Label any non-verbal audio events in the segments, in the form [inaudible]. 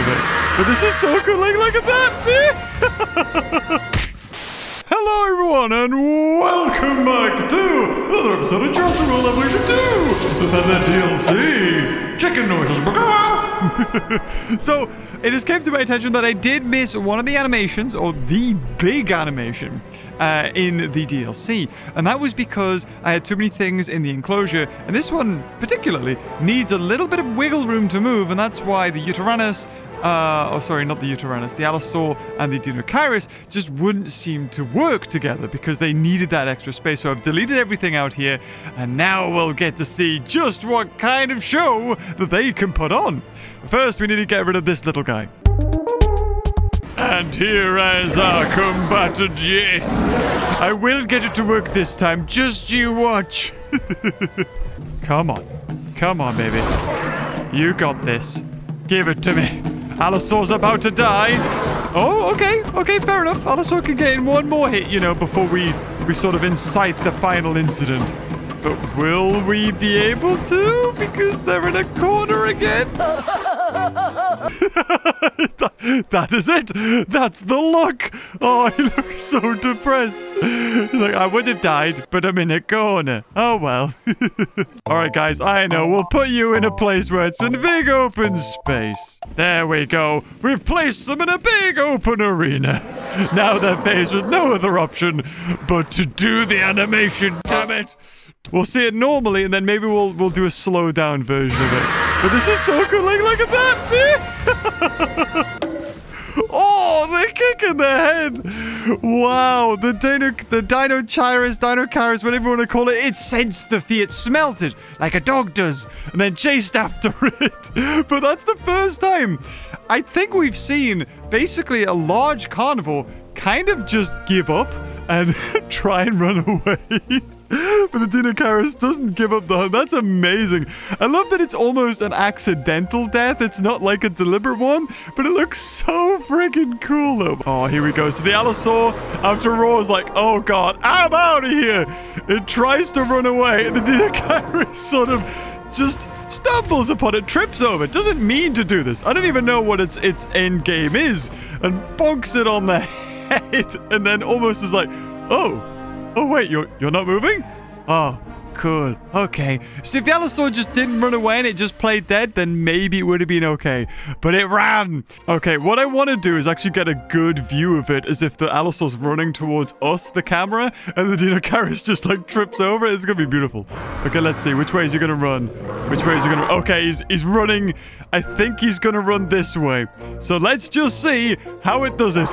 of it. But this is so cool. Like, look at that. [laughs] Hello, everyone, and welcome back to another episode of Jurassic World Evolution 2, the Feather DLC. Chicken noises. [laughs] so, it has came to my attention that I did miss one of the animations, or the big animation, uh, in the DLC. And that was because I had too many things in the enclosure, and this one particularly needs a little bit of wiggle room to move, and that's why the Yutyrannus uh, oh sorry, not the Yutyrannus, the Allosaur and the Deinocheirus just wouldn't seem to work together because they needed that extra space. So I've deleted everything out here, and now we'll get to see just what kind of show that they can put on. First, we need to get rid of this little guy. And here is our combatant, yes. I will get it to work this time, just you watch. [laughs] Come on. Come on, baby. You got this. Give it to me. Allosaur's about to die. Oh, okay. Okay, fair enough. Allosaur can get in one more hit, you know, before we, we sort of incite the final incident. But will we be able to? Because they're in a corner again. [laughs] that, is it. That's the look. Oh, he [laughs] looks so depressed. Like, I would have died, but I'm in a corner. Oh, well. [laughs] All right, guys, I know. We'll put you in a place where it's in a big open space. There we go. We've placed them in a big open arena. [laughs] Now they're faced with no other option but to do the animation, damn it. We'll see it normally, and then maybe we'll we'll do a slow down version of it. But this is so cool. Like, look at that. Oh, the kick in the head. Wow. The Dino, the Deinocheirus, Deinocheirus, whatever you want to call it, it sensed the fear. It smelt it like a dog does and then chased after [laughs] it. But that's the first time. I think we've seen basically a large carnivore kind of just give up and [laughs] try and run away. [laughs] but the Deinocheirus doesn't give up the hunt. That's amazing. I love that it's almost an accidental death. It's not like a deliberate one, but it looks so freaking cool, though. Oh, here we go. So the Allosaur, after roars like, oh god, I'm out of here. It tries to run away, the Deinocheirus [laughs] sort of just stumbles upon it, trips over it, doesn't mean to do this. I don't even know what its its end game is, and bonks it on the [laughs] head, and then almost is like, oh, Oh, wait, you're, you're not moving? Oh, cool. Okay. So if the Allosaur just didn't run away and it just played dead, then maybe it would have been okay. But it ran. Okay, what I want to do is actually get a good view of it as if the Allosaur's running towards us, the camera, and the Deinocheirus [laughs] just like trips over it. It's going to be beautiful. Okay, let's see. Which way is he going to run? Which way is he going to... Okay, he's, he's running. I think he's going to run this way. So let's just see how it does it.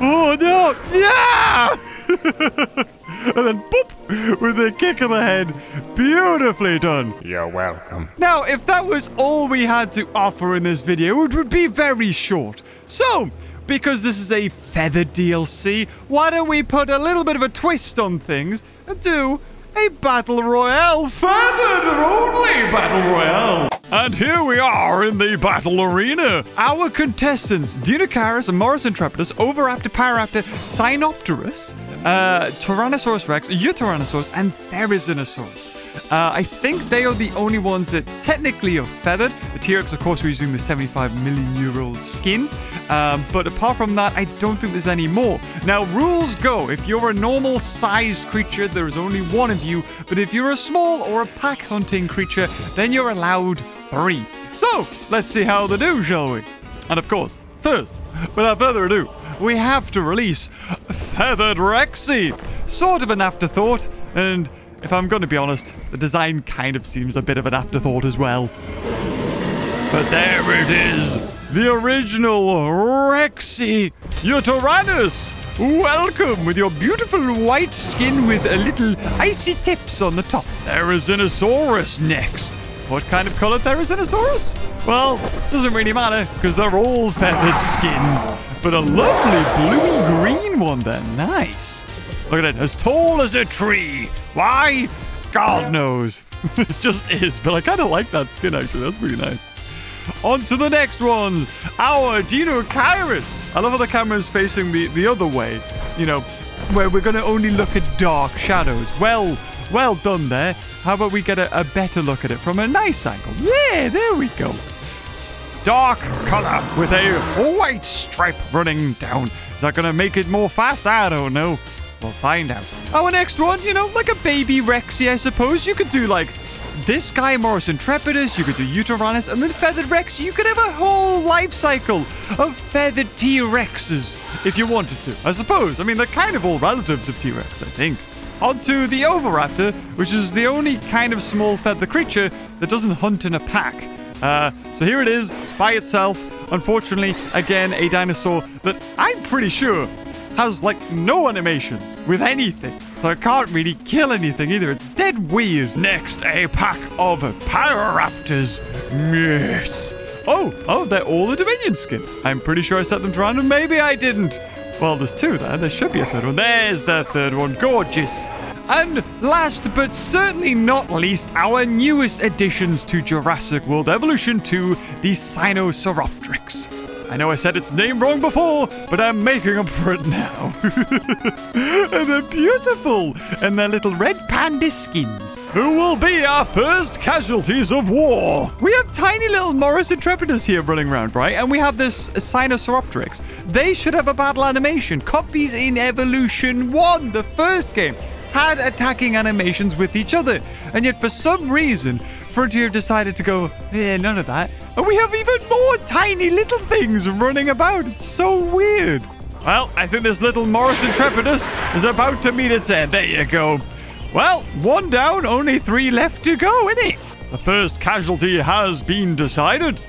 Oh, no. Yeah! and then boop with a kick of the head. Beautifully done. You're welcome. Now, if that was all we had to offer in this video, it would be very short. So, because this is a feathered DLC, why don't we put a little bit of a twist on things and do a battle royale, feathered only battle royale. And here we are in the battle arena. Our contestants, Deinocheirus, Moros Intrepidus, Oviraptor, Pyroraptor, Sinopterus, uh, Tyrannosaurus Rex, Yutyranosaurus, and Therizinosaurus. Uh, I think they are the only ones that technically are feathered. The T-Rex, of course, we're using the 75 million year old skin. Um, but apart from that, I don't think there's any more. Now, rules go. If you're a normal sized creature, there is only one of you. But if you're a small or a pack hunting creature, then you're allowed three. So, let's see how they do, shall we? And of course, first, without further ado, we have to release Feathered Rexy. Sort of an afterthought, and if I'm going to be honest, the design kind of seems a bit of an afterthought as well. But there it is, the original Rexy Yutyrannus. Welcome with your beautiful white skin with a little icy tips on the top. Therizinosaurus next. What kind of color Therizinosaurus? Well, doesn't really matter because they're all feathered skins. But a lovely bluey green one there. Nice. Look at it, as tall as a tree. Why? God knows. [laughs] it just is, but I kind of like that skin, actually. That's pretty nice. On to the next ones. Our Deinocheirus. I love how the camera is facing the, the other way. You know, where we're going to only look at dark shadows. Well, well done there. How about we get a, a better look at it from a nice angle? Yeah, there we go. dark color with a white stripe running down. Is that going to make it more fast? I don't know. We'll find out. Our next one, you know, like a baby Rexy, I suppose. You could do like this guy, Moros Intrepidus, you could do Yutyrannus, and then Feathered Rex. You could have a whole life cycle of feathered T-Rexes if you wanted to. I suppose. I mean, they're kind of all relatives of T-Rex, I think. Onto the Oviraptor, which is the only kind of small feathered creature that doesn't hunt in a pack. Uh, so here it is, by itself. Unfortunately, again, a dinosaur that I'm pretty sure has, like, no animations with anything. So it can't really kill anything either. It's dead weird. Next, a pack of Pyroraptors. Yes. Oh, oh, they're all the Dominion skin. I'm pretty sure I set them to random. Maybe I didn't. Well, there's two there. There should be a third one. There's the third one. Gorgeous. And last but certainly not least, our newest additions to Jurassic World Evolution 2, the Sinosauropteryx. I know I said its name wrong before, but I'm making up for it now. [laughs] and they're beautiful, and their little red panda skins. Who will be our first casualties of war? We have tiny little Moros Intrepidus here running around, right? And we have this Sinosauropteryx. They should have a battle animation. Copies in Evolution 1, the first game had attacking animations with each other. And yet, for some reason, Frontier decided to go, eh, none of that. And we have even more tiny little things running about. It's so weird. Well, I think this little Moros Intrepidus is about to meet its end. There you go. Well, one down, only three left to go, innit? The first casualty has been decided.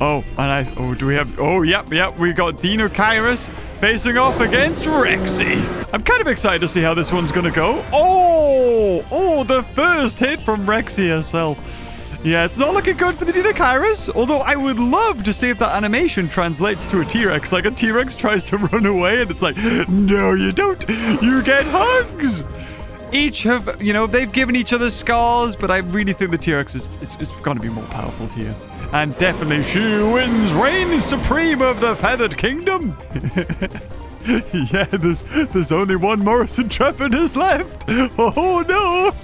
Oh, and I. Oh, do we have. Oh, yep, yep. We got Deinocheirus facing off against Rexy. I'm kind of excited to see how this one's gonna go. Oh, oh, the first hit from Rexy herself. Yeah, it's not looking good for the Deinocheirus, although I would love to see if that animation translates to a T-Rex. Like a T-Rex tries to [laughs] run away and it's like, no, you don't. You get hugs. Each have, you know, they've given each other scars, but I really think the T-Rex is, is, is going to be more powerful here. And definitely she wins, reigns supreme of the Feathered Kingdom. [laughs] yeah, there's, there's only one Moros Intrepidus left. Oh no.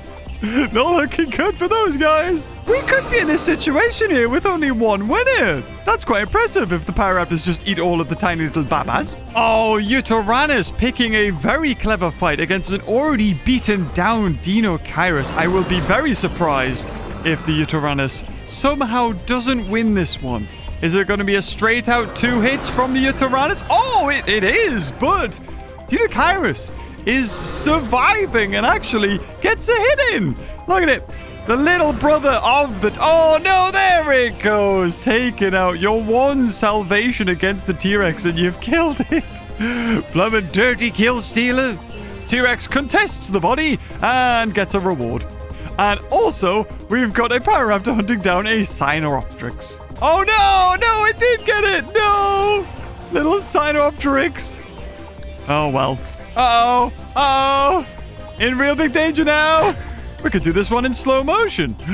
Not looking good for those guys. We could be in this situation here with only one winner. That's quite impressive if the Pyroraptors just eat all of the tiny little babas. Oh, Yutyrannus picking a very clever fight against an already beaten down Deinocheirus. I will be very surprised if the Yutyrannus somehow doesn't win this one. Is it going to be a straight out two hits from the Yutyrannus? Oh, it, it is, but Deinocheirus is surviving and actually gets a hit in. Look at it. The little brother of the... Oh, no, there it goes. Taking out your one salvation against the T-Rex and you've killed it. [laughs] Blummin' dirty kill stealer. T-Rex contests the body and gets a reward. And also, we've got a Pyroraptor hunting down a Sinosauropteryx. Oh no, no, it did get it. No, little Sinosauropteryx. Oh well. Uh-oh, uh-oh. In real big danger now. We could do this one in slow motion. [gasps]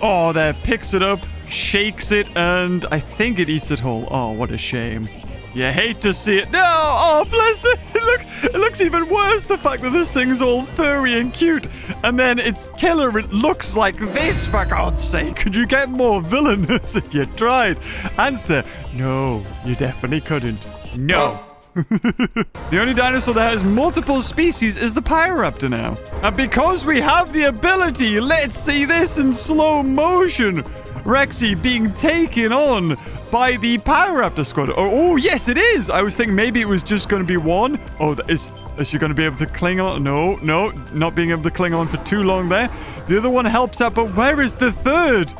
oh, there, picks it up, shakes it, and I think it eats it whole. Oh, what a shame. You hate to see it. No! Oh, bless it! [laughs] It looks, it looks even worse, the fact that this thing's all furry and cute. And then its killer, it looks like this, for God's sake. Could you get more villainous [laughs] if you tried? Answer, no, you definitely couldn't. No. The only dinosaur that has multiple species is the Pyroraptor now. And because we have the ability, let's see this in slow motion. Rexy being taken on by the Pyroraptor squad. Oh, oh, yes, it is. I was thinking maybe it was just going to be one. Oh, is, is she going to be able to cling on? No, no, not being able to cling on for too long there. The other one helps out, but where is the third?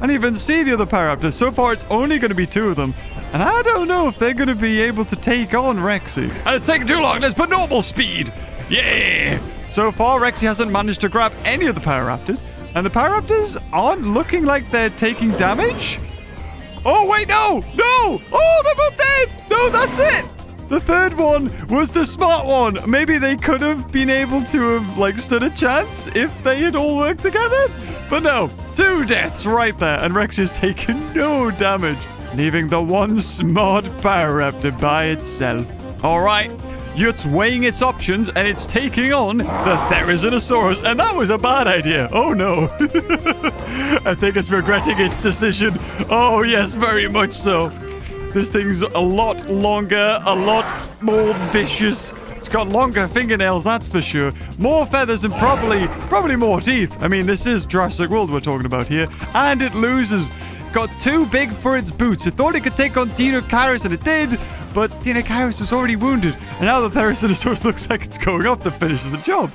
I didn't even see the other Pyroraptor. So far, it's only going to be two of them. And I don't know if they're going to be able to take on Rexy. And it's taking too long. Let's put normal speed. Yeah. So far, Rexy hasn't managed to grab any of the Pyroraptors. And the Pyroraptors aren't looking like they're taking damage. Oh, wait, no! No! Oh, they're both dead! No, that's it! The third one was the smart one. Maybe they could have been able to have, like, stood a chance if they had all worked together. But no, two deaths right there, and Rex has taken no damage, leaving the one smart Pyroraptor by itself. All right, it's weighing its options and it's taking on the Therizinosaurus. And that was a bad idea. Oh no. [laughs] I think it's regretting its decision. Oh yes, very much so. This thing's a lot longer, a lot more vicious. It's got longer fingernails, that's for sure. More feathers and probably, probably more teeth. I mean, this is Jurassic World we're talking about here. And it loses. Got too big for its boots. It thought it could take on Deinocheirus, and it did. But Deinocheirus was already wounded. And now the Therizinosaurus [laughs] looks like it's going up to finish the job.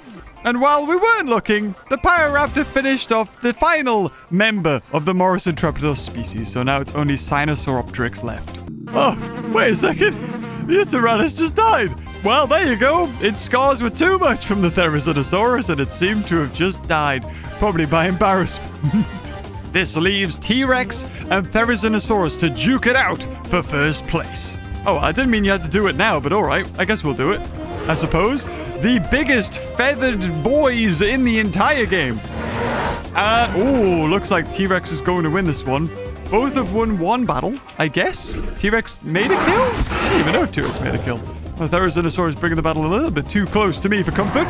And while we weren't looking, the Pyroraptor finished off the final member of the Morrison Morris species. So now it's only Sinosauropteryx left. Oh, wait a second. The Tyrannis just died. Well, there you go. Its scars were too much from the Therizinosaurus, and it seemed to have just died. Probably by embarrassment. [laughs] this leaves T-Rex and Therizinosaurus to duke it out for first place. Oh, I didn't mean you had to do it now, but alright. I guess we'll do it. I suppose. The biggest feathered boys in the entire game. Uh, oh, looks like T-Rex is going to win this one. Both have won one battle, I guess. T-Rex made a kill? I didn't even know T-Rex made a kill. The Therizinosaurus is bringing the battle a little bit too close to me for comfort.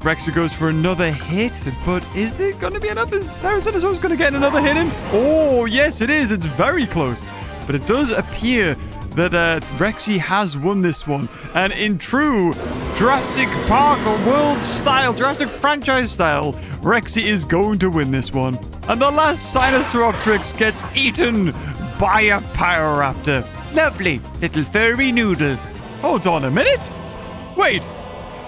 Rexy goes for another hit, but is it going to be enough? Is Therizinosaurus going to get another hit in? Oh, yes, it is. It's very close. But it does appear that uh, Rexy has won this one. And in true Jurassic Park or World style, Jurassic franchise style, Rexy is going to win this one. And the last Sinosauropteryx gets eaten by a Pyroraptor. Lovely little furry noodle. Hold on a minute. Wait,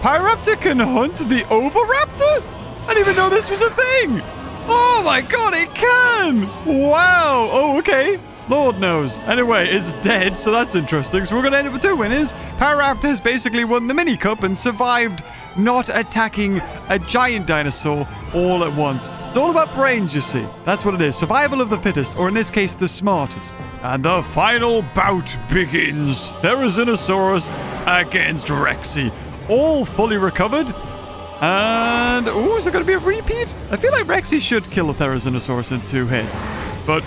Pyroraptor can hunt the Oviraptor? I didn't even know this was a thing. Oh my god, it can! Wow. Oh, okay. Lord knows. Anyway, it's dead, so that's interesting. So we're going to end up with two winners. Pyroraptor has basically won the mini cup and survived not attacking a giant dinosaur all at once. It's all about brains, you see. That's what it is. Survival of the fittest, or in this case, the smartest. And the final bout begins. Therizinosaurus against Rexy. All fully recovered. And, oh, is it going to be a repeat? I feel like Rexy should kill a Therizinosaurus in two hits. But,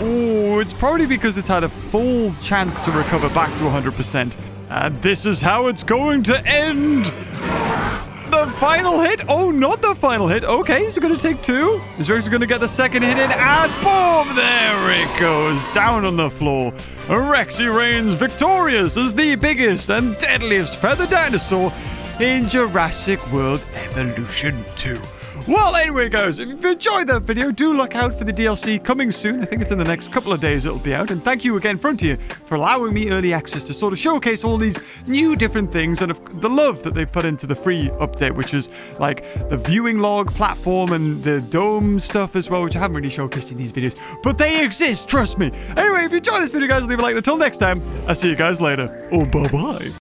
oh, it's probably because it's had a full chance to recover back to 100%. And this is how it's going to end. The final hit? Oh, not the final hit. Okay, it going to take two? Is Rex going to get the second hit in? And boom! There it goes. Down on the floor. Rexy reigns victorious as the biggest and deadliest feathered dinosaur in Jurassic World Evolution 2. Well, anyway, guys, if you've enjoyed that video, do look out for the DLC coming soon. I think it's in the next couple of days it'll be out. And thank you again, Frontier, for allowing me early access to sort of showcase all these new different things and the love that they've put into the free update, which is like the viewing log platform and the dome stuff as well, which I haven't really showcased in these videos. But they exist, trust me. Anyway, if you enjoyed this video, guys, leave a like. Until next time, I'll see you guys later. Oh, bye-bye.